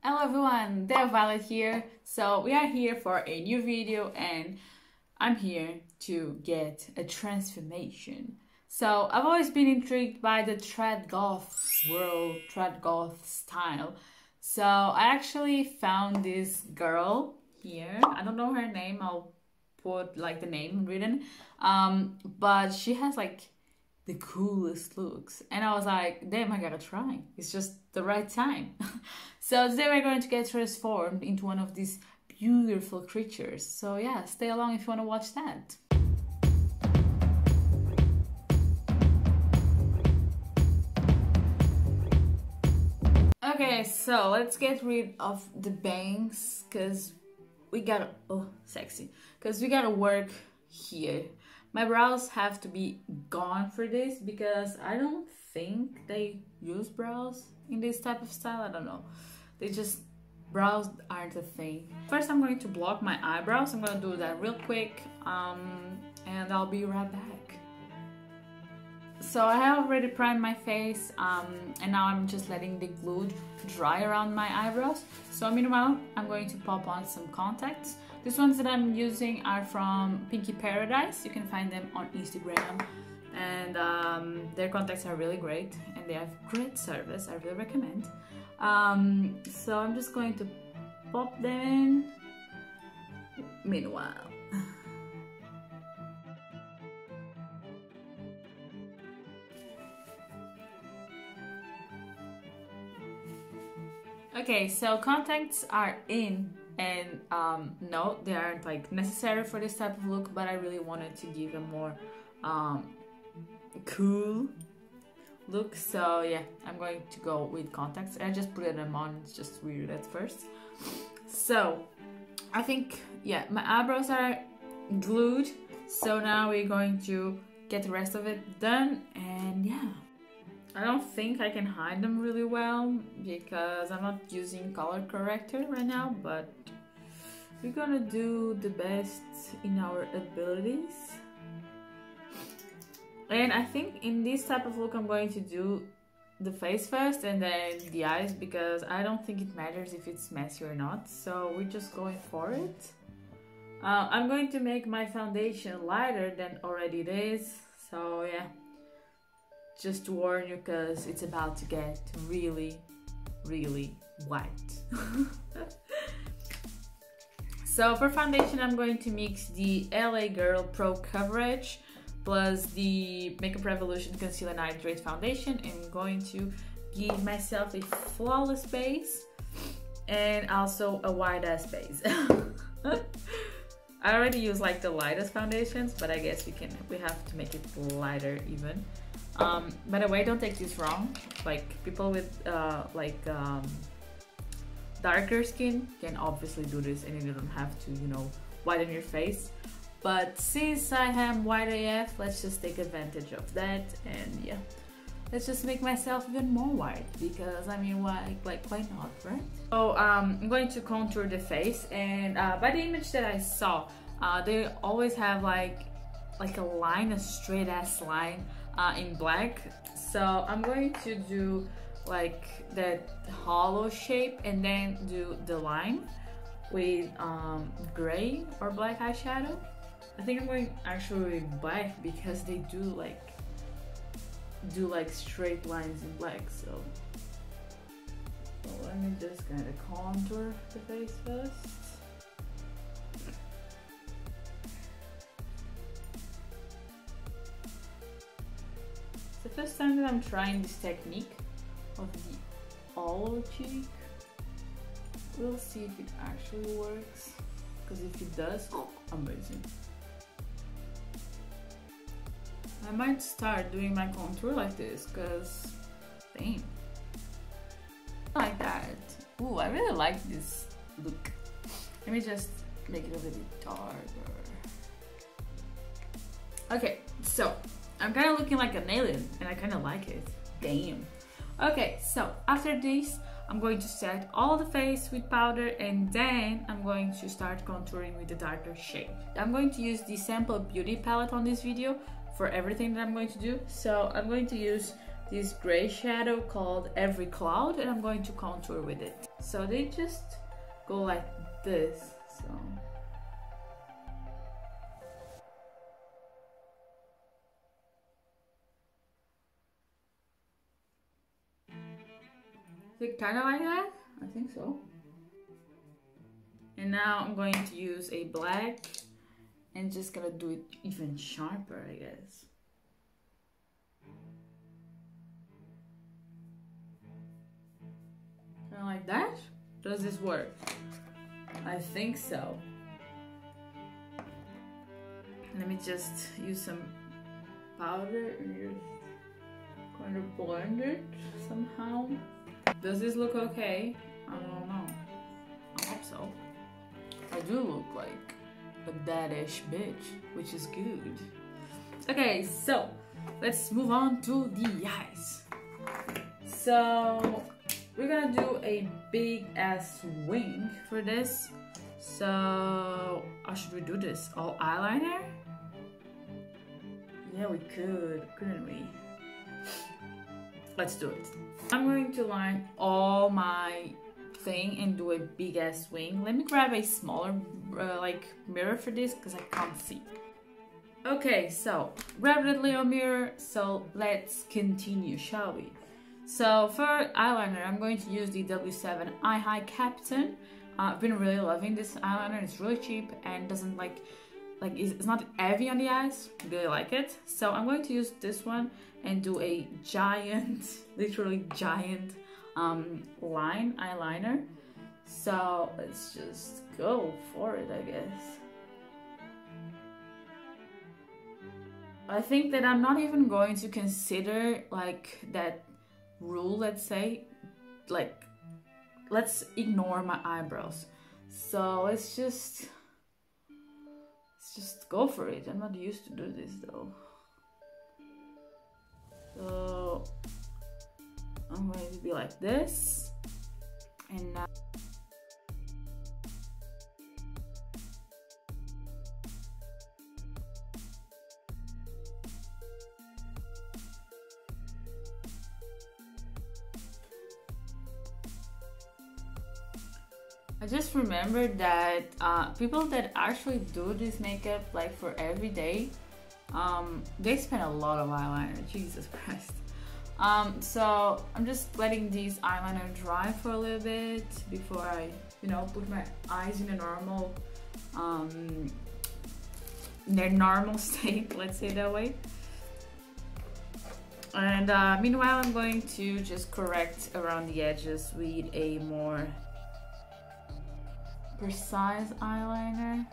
Hello everyone, Dead Violet here. So we are here for a new video and I'm here to get a transformation. So I've always been intrigued by the trad goth world, trad goth style. So I actually found this girl here. I don't know her name. I'll put like the name written. Um, but she has like the coolest looks. And I was like, damn, I gotta try. It's just the right time. so today we're going to get transformed into one of these beautiful creatures. So yeah, stay along if you want to watch that. Okay, so let's get rid of the bangs because we gotta, oh, sexy, because we gotta work here. My brows have to be gone for this because I don't think they use brows in this type of style. I don't know. They just, brows aren't a thing. First I'm going to block my eyebrows. I'm gonna do that real quick um, and I'll be right back. So I have already primed my face um, and now I'm just letting the glue dry around my eyebrows. So meanwhile, I'm going to pop on some contacts. These ones that I'm using are from Pinky Paradise. You can find them on Instagram and um, their contacts are really great and they have great service. I really recommend. Um, so I'm just going to pop them in. Meanwhile. Okay, so contacts are in and um, no, they aren't like necessary for this type of look, but I really wanted to give a more um, cool look. So yeah, I'm going to go with contacts. I just put them on, it's just weird at first. So I think, yeah, my eyebrows are glued. So now we're going to get the rest of it done and yeah. I don't think I can hide them really well because I'm not using color corrector right now, but we're gonna do the best in our abilities. And I think in this type of look, I'm going to do the face first and then the eyes because I don't think it matters if it's messy or not. So we're just going for it. Uh, I'm going to make my foundation lighter than already it is. So yeah, just to warn you because it's about to get really, really white. so for foundation, I'm going to mix the LA Girl Pro Coverage plus the Makeup Revolution Concealer Hydrate Foundation. I'm going to give myself a flawless base and also a wide ass base. I already use like the lightest foundations, but I guess we can we have to make it lighter even. Um, by the way, don't take this wrong. Like people with uh, like um, darker skin can obviously do this, and you don't have to, you know, whiten your face. But since I am white AF, let's just take advantage of that, and yeah, let's just make myself even more white because I mean, why, like, why not, right? So um, I'm going to contour the face, and uh, by the image that I saw, uh, they always have like like a line, a straight ass line uh, in black. So I'm going to do like that hollow shape and then do the line with um, gray or black eyeshadow. I think I'm going actually black because they do like do like straight lines in black so, so let me just kind of contour the face first first time that I'm trying this technique of the hollow cheek. We'll see if it actually works. Because if it does, oh, amazing. I might start doing my contour like this, because, damn. Like that. Ooh, I really like this look. Let me just make it a little bit darker. Okay, so I'm kind of looking like an alien and I kind of like it. Damn. Okay, so after this, I'm going to set all the face with powder and then I'm going to start contouring with the darker shade. I'm going to use the Sample Beauty palette on this video for everything that I'm going to do. So I'm going to use this gray shadow called Every Cloud and I'm going to contour with it. So they just go like this. So Is it kind of like that? I think so. And now I'm going to use a black and just gonna do it even sharper, I guess. Kind of like that? Does this work? I think so. Let me just use some powder and just kind of blend it somehow. Does this look okay? I don't know. I hope so. I do look like a daddish bitch, which is good. Okay, so let's move on to the eyes. So we're gonna do a big ass wing for this. So how should we do this? All eyeliner? Yeah, we could, couldn't we? Let's do it. I'm going to line all my thing and do a big ass wing. Let me grab a smaller uh, like mirror for this because I can't see. Okay, so grab the little mirror. So let's continue, shall we? So for eyeliner, I'm going to use the W7 Eye High Captain. Uh, I've been really loving this eyeliner. It's really cheap and doesn't like like it's not heavy on the eyes really like it? So i'm going to use this one and do a giant literally giant um, line eyeliner. So let's just go for it i guess. I think that i'm not even going to consider like that rule let's say like let's ignore my eyebrows. So let's just just go for it. I'm not used to do this though. So I'm going to be like this and now Remembered that uh, people that actually do this makeup like for every day, um, they spend a lot of eyeliner. Jesus Christ. Um, so I'm just letting these eyeliner dry for a little bit before I, you know, put my eyes in a normal, um, their normal state, let's say that way. And uh, meanwhile, I'm going to just correct around the edges with a more precise eyeliner.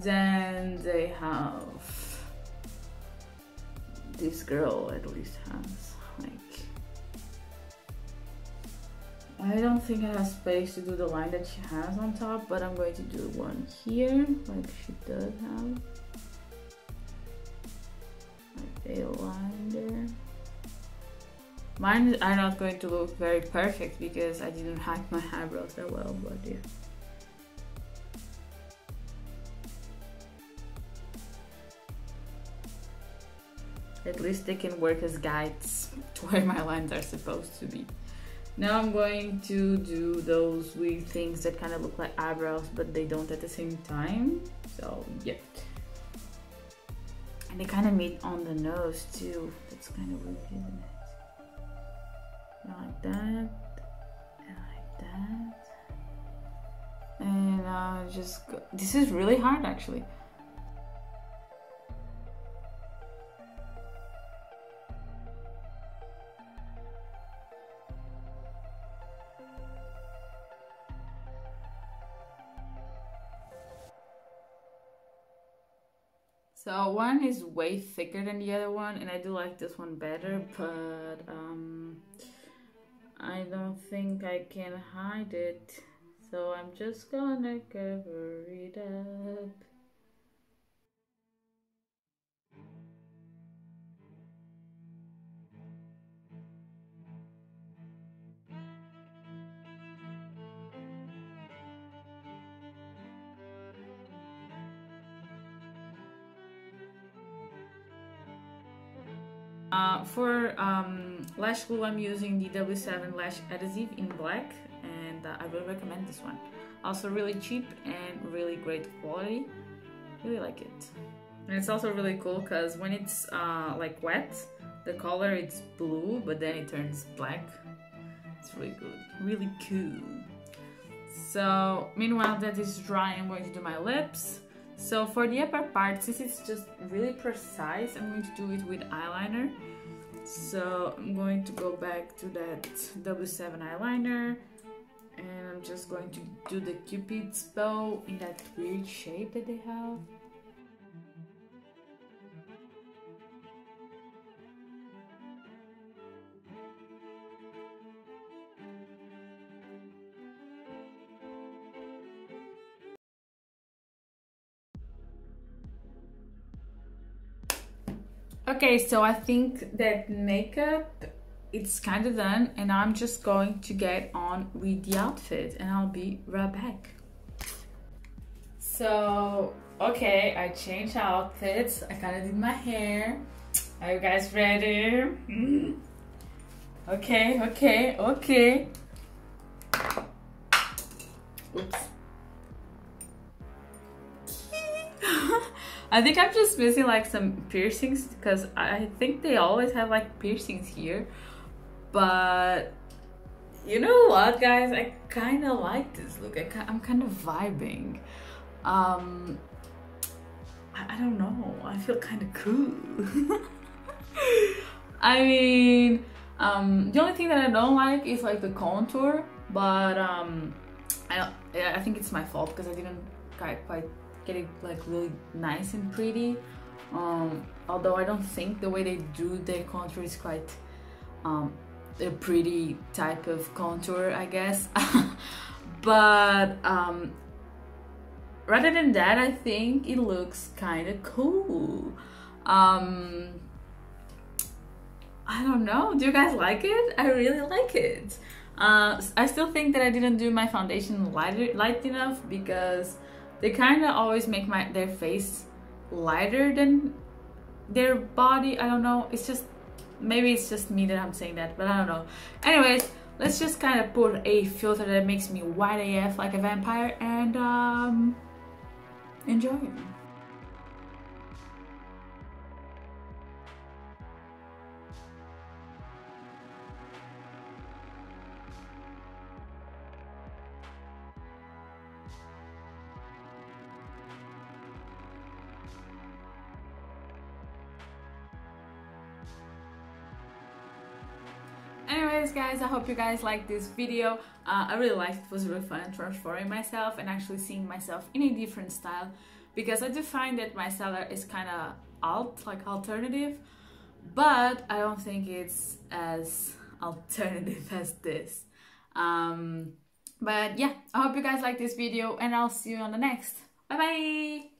Then they have this girl at least has I don't think I have space to do the line that she has on top, but I'm going to do one here, like she does have. Like a line there. Mine are not going to look very perfect because I didn't hack my eyebrows that well, but yeah. At least they can work as guides to where my lines are supposed to be. Now I'm going to do those weird things that kind of look like eyebrows, but they don't at the same time. So yeah. And they kind of meet on the nose too. That's kind of weird, isn't it? Like that, and like that. And uh, just, go. this is really hard actually. So one is way thicker than the other one and I do like this one better, but um, I don't think I can hide it. So I'm just gonna cover it up. Uh, for um, lash glue, I'm using the W7 Lash Adhesive in black, and uh, I will recommend this one. Also really cheap and really great quality. Really like it. And it's also really cool because when it's uh, like wet, the color it's blue, but then it turns black. It's really good, really cool. So meanwhile that is drying, I'm going to do my lips. So for the upper part, since it's just really precise, I'm going to do it with eyeliner. So I'm going to go back to that W7 eyeliner and I'm just going to do the cupid's bow in that weird shape that they have. Okay, so I think that makeup it's kind of done and I'm just going to get on with the outfit and I'll be right back. So, okay, I changed outfits. I kind of did my hair. Are you guys ready? Mm. Okay, okay, okay. Oops. I think I'm just missing like some piercings because I think they always have like piercings here. But you know what, guys? I kind of like this look. I, am kind of vibing. Um, I, I don't know. I feel kind of cool. I mean, um, the only thing that I don't like is like the contour, but um, I I think it's my fault because I didn't quite quite get it like really nice and pretty. Um, although I don't think the way they do the contour is quite um, a pretty type of contour, I guess. but um, rather than that, I think it looks kind of cool. Um, I don't know. Do you guys like it? I really like it. Uh, I still think that I didn't do my foundation light, light enough because they kind of always make my their face lighter than their body. I don't know. It's just maybe it's just me that I'm saying that, but I don't know. Anyways, let's just kind of put a filter that makes me white AF like a vampire and um, enjoy. Anyways guys i hope you guys liked this video. Uh, i really liked it. it was really fun. Transforming myself and actually seeing myself in a different style because i do find that my style is kind of alt like alternative but i don't think it's as alternative as this. Um but yeah i hope you guys like this video and i'll see you on the next. Bye bye